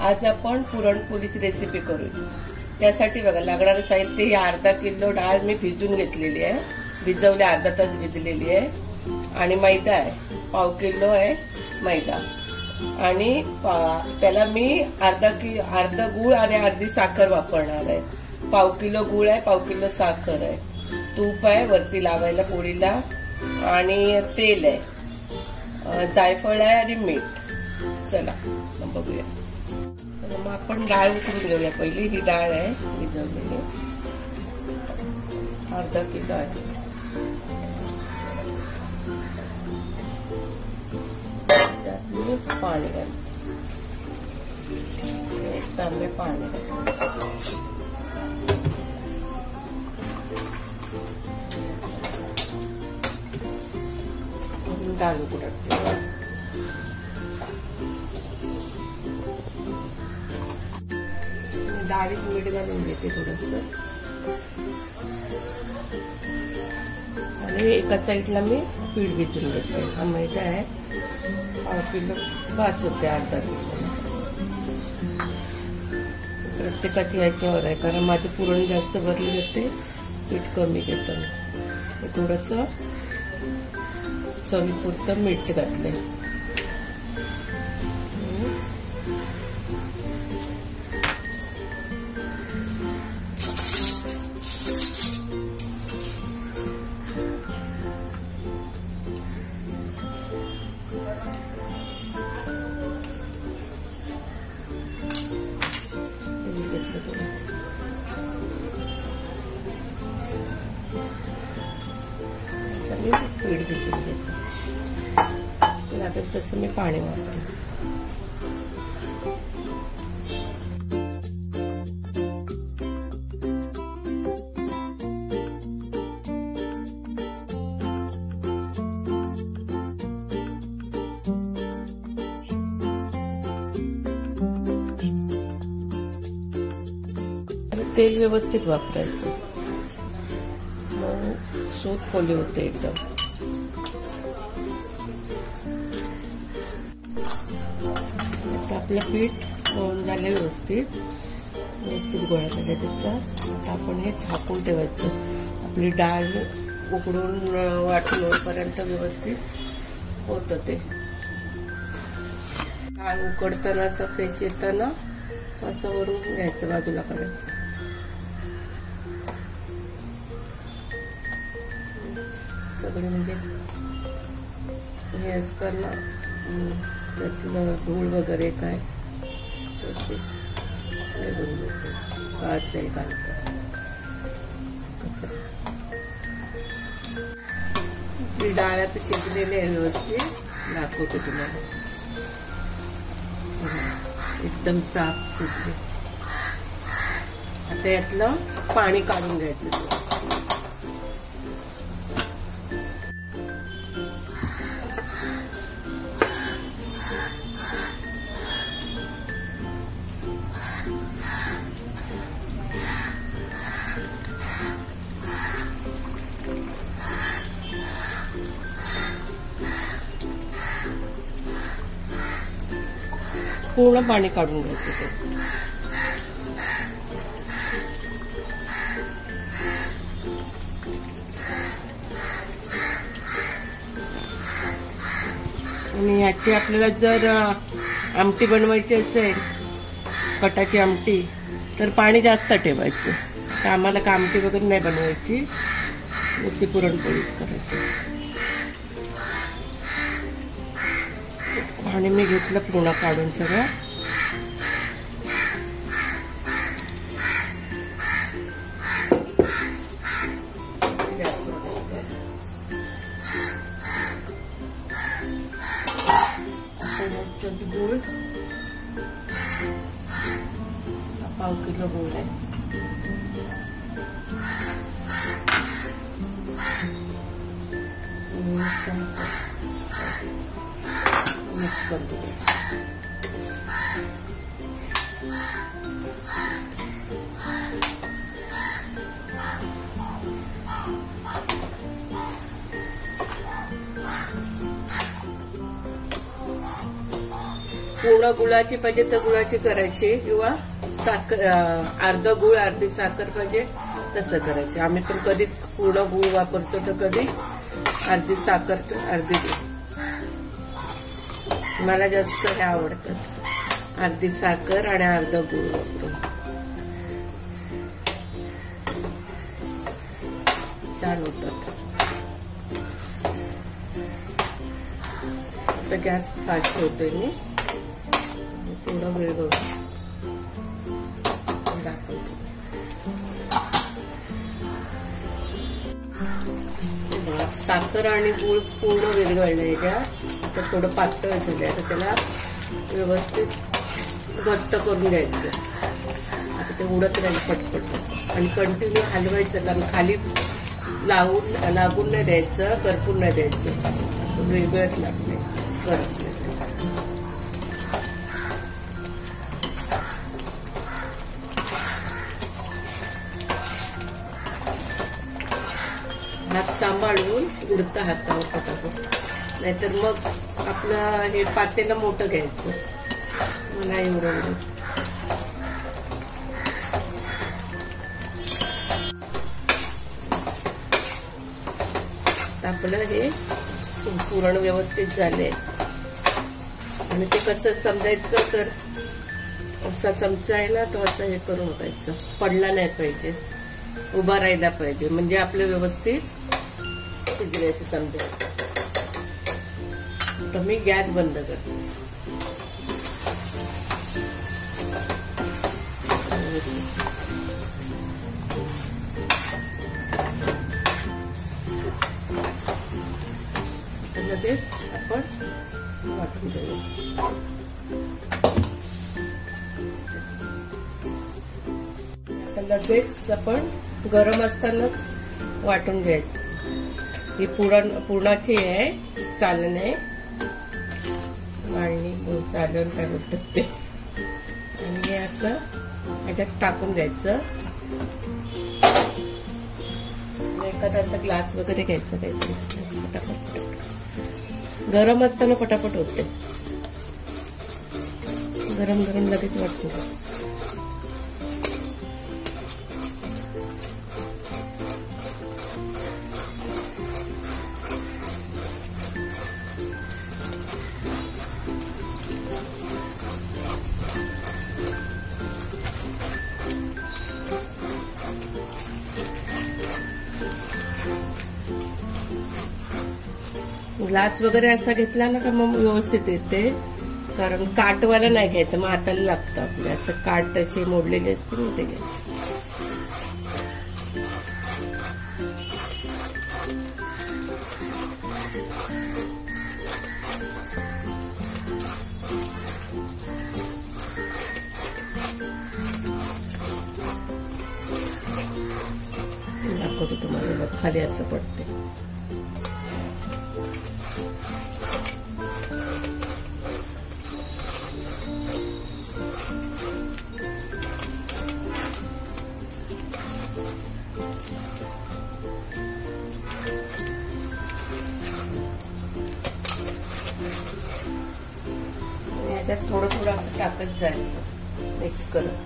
आज आपण पुरणपोळीची रेसिपी करू त्यासाठी बघा लागणारं साहित्य ही अर्धा किलो डाळ मी भिजून घेतलेली आहे. भिजवली अर्धा तास भिजलेली आहे. आणि मैदा आहे. पाव किलो आहे मैदा. आणि त्याला मी अर्धा कि अर्धा गूळ आणि अर्धी साखर वापरणार आहे. पाव किलो गूळ आहे पाव किलो साखर आहे. तूप आहे वरती लावायला पोळीला. आणि तेल आहे. जायफळ आहे आणि मीठ. चला बघूया. मग आपण डाळ उकळून घेऊया पहिली ही डाळ आहे भिजवलेली अर्धा किलो आहे त्यात मी पाणी घालते डाळीत मीठ घालून घेते थोडस. आणि एका साईडला मी पीठ भिजून घेते. हा मैदा आहे. पाव किलो भास होते अर्धा किलो. प्रत्येकाची याच्यावर आहे कारण माझे पुरण जास्त भरले जाते पीठ कमी घेतं थोडस चवीपुरतं मीठ घातलंय. लागेल मी पाणी वापरते तेल व्यवस्थित वापरायचं. मग सूत खोली होते एकदम. आपलं पीठ होऊन झालं व्यवस्थित. व्यवस्थित गोळा झाला त्याचा. आता आपण हे झाकून ठेवायचं. आपली डाळ उकडून वाटलोपर्यंत व्यवस्थित होतं ते. डाळ उकडताना असं फ्रेश येताना असं वरून घ्यायचं बाजूला करायचं. सगळे म्हणजे हे असताना त्यातलं धूळ वगैरे काय? तसे. निघून देते काच आहे घालतं डाळ आता शिजलेली आहे व्यवस्थित. दाखवते तुम्हाला. एकदम साफ सुटली आता यातलं पाणी काढून घ्यायचं. पूर्ण पाणी काढून घ्यायचं ते. आणि याची आपल्याला जर आमटी बनवायची असेल कटाची आमटी तर पाणी जास्त ठेवायचं. तर आम्हाला का आमटी वगैरे नाही बनवायची नुसती पुरणपोळीच करायची. आणि मी घेतलं पुरणं काढून सगळं गुळ पाव किलो गोड आहे Thank you. बंद करू पूर्ण गुळाची पाहिजे तर गुळाची करायची किंवा साखर अं, अर्ध गुळ अर्धी साखर पाहिजे तसं करायचं. आम्ही पण कधी पूर्ण गुळ वापरतो तर कधी अर्धी साखर तर अर्धी गुळ. मला जास्त हे आवडतात. अर्धी साखर आणि अर्ध गुळ. वापरून छान होतात. आता गॅस फास्ट होते मी. थोडा वेळ दाखवतो. साखर आणि गूळ पूर्ण विरघळलं याच्यात आता थोडं पातळ झालं आता त्याला व्यवस्थित घट्ट करून घ्यायचं. आता ते उडत राहील पटपट. आणि कंटिन्यू हलवायचं कारण खाली लावून लागून नाही द्यायचं करपून नाही द्यायचं. वेगळंच लागते करत नाही. हात सांभाळून उडता हातावर पटापट. नाहीतर मग आपलं हे पातेलं मोठं घ्यायचं. मला नाही आपलं हे पुरण व्यवस्थित झाले आणि ते कसं समजायचं तर असा चमचा आहे ना तो असं हे करून बघायचं. पडला नाही पाहिजे. उभा राहिला पाहिजे. म्हणजे आपलं व्यवस्थित शिजले असं समजायचं. तर मी गॅस बंद करते. लगेच आपण वाटून देऊ आता लगेच आपण गरम असतानाच वाटून घ्यायचं. ही पुरण पुरणाची आहे चालन आहे वाळणी चालवून काय बोलतात ते आणि हे असं ह्याच्यात टाकून द्यायचं. आणि एखादा ग्लास वगैरे घ्यायचं काहीतरी. पटापट पटापट गरम असताना पटापट होते. गरम गरम लगेच वाटतो ग्लास वगैरे असा घेतला ना का मग व्यवस्थित येते. कारण काटवाला नाही घ्यायचं मग हाताला लागतं आपल्या असं काट असे मोडलेले असते ना ते घ्यायचं. दाखवतो तुम्हाला खाली असं पडते टाकत जायचं. मिक्स करत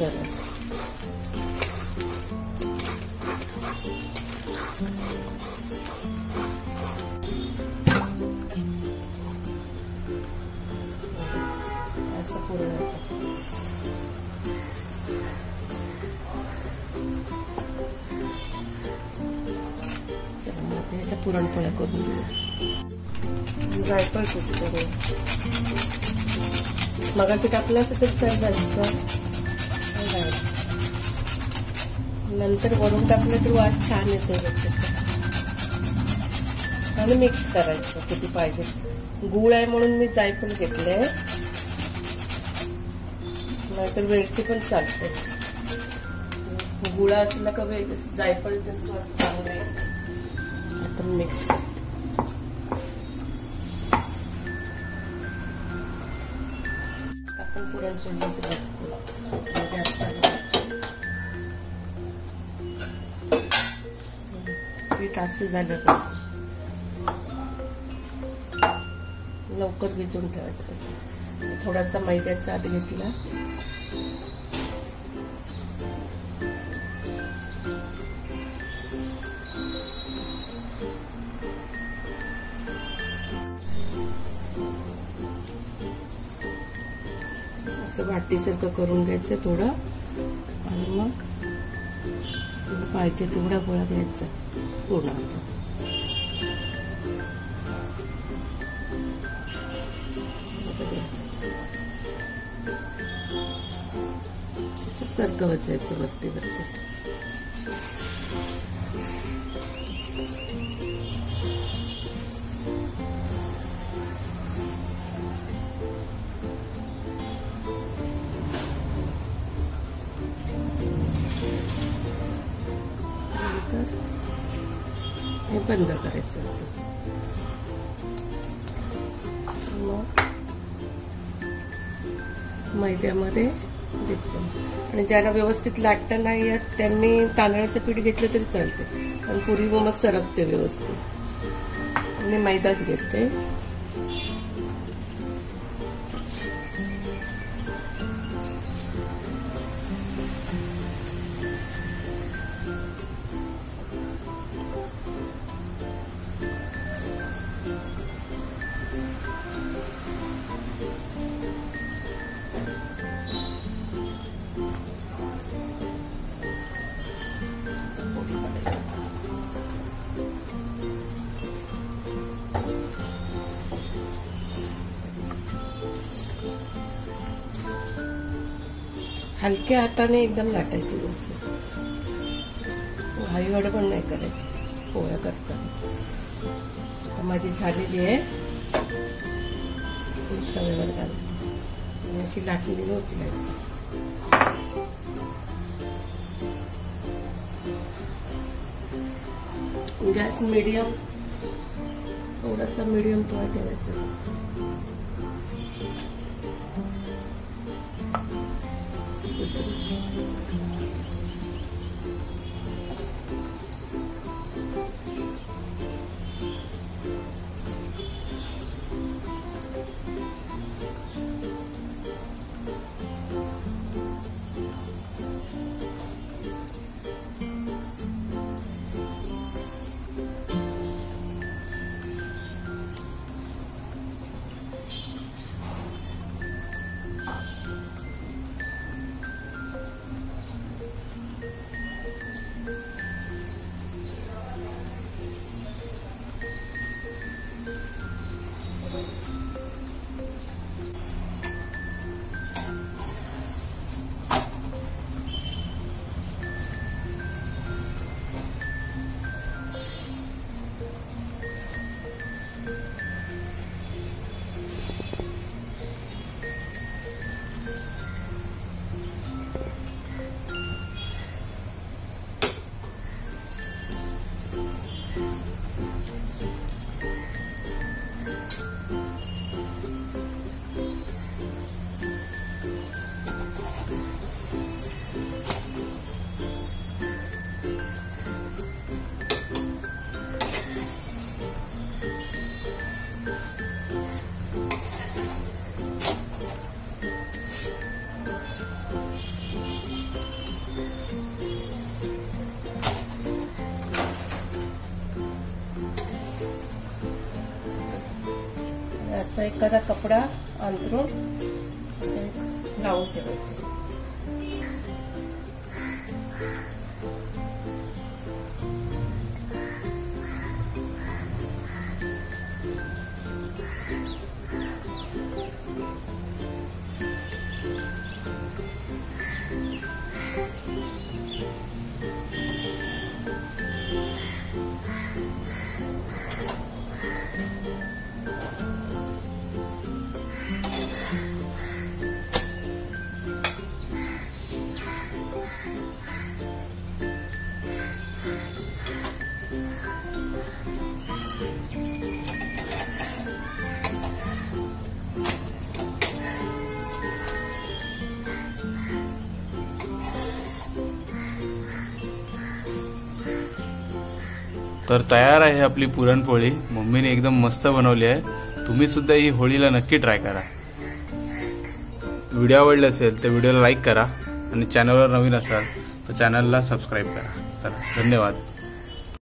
गरम असं पूर्ण होतं. मग आता पुरणपोळ्या करून घेऊ. जायफळ पुसतो मगाशी टाकलं असं तर चाललं नंतर वरून टाकलं तर वाद छान येतो आणि मिक्स करायचं किती पाहिजे. गुळ आहे म्हणून मी जायफळ घेतले नाहीतर वेळची पण चालते. गुळा असला का वेळ जायफळचा स्वाद चांगला आहे. आता मिक्स करते. पुरणपोळीची भात गॅस चालू पीठ असं झालं पाहिजे लवकर भिजवून ठेवायचं थोडासा मैद्याचा आत घेतला. असं वाटीसारखं करून घ्यायचं थोडं. आणि मग पाहिजे तेवढा गोळा घ्यायचा पूर्णाचा सारखं जायचं वरती वरती. बंद करायचं असं मग मैद्यामध्ये आणि ज्यांना व्यवस्थित लाटतं नाही येत त्यांनी तांदळाचं पीठ घेतलं तरी चालते पण पुरी मग सरकते व्यवस्थित. मी मैदाच घेते. हलक्या हाताने एकदम लाटायची बस घाई गडबड नाही करायची. पोळ्या करताना आता माझी झालेली आहे. तव्यावर घालते आणि अशी लाटणी उचलायची गॅस मीडियम. थोडासा मीडियम पोळा ठेवायचा असा एखादा कपडा अंतरून असं लावून ठेवायचं. तर तयार आहे आपली पुरणपोळी. मम्मीने एकदम मस्त बनवली आहे. तुम्ही सुद्धा ही होळीला नक्की ट्राय करा. व्हिडिओ आवडले असेल तर व्हिडिओला लाईक करा आणि चॅनलवर नवीन असाल तर चॅनलला सबस्क्राईब करा. चला धन्यवाद.